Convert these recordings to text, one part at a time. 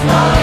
still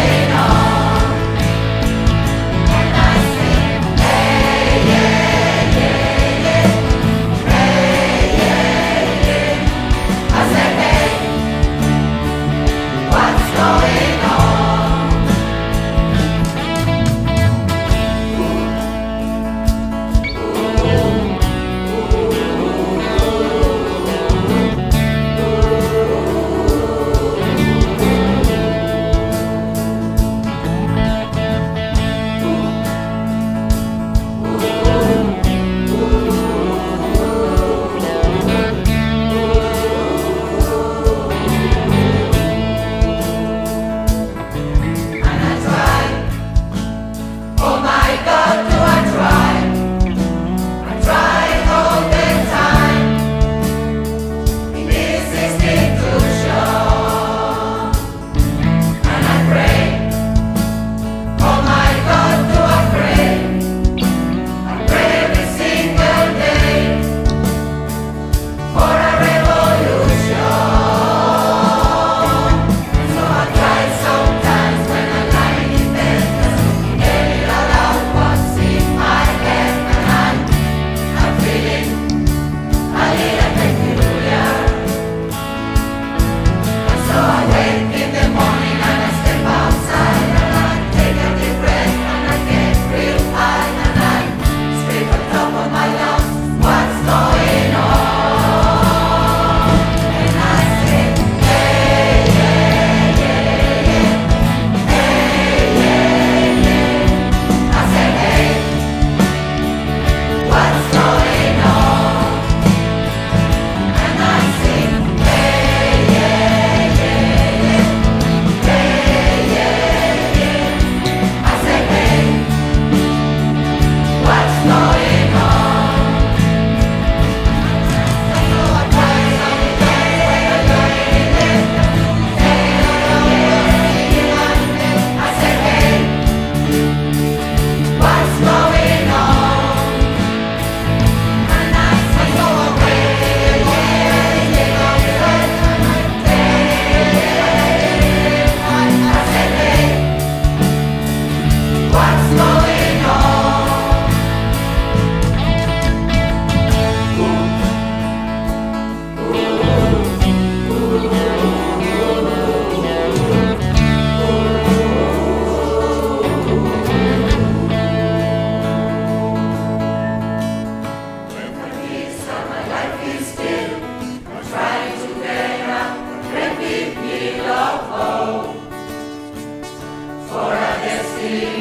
see.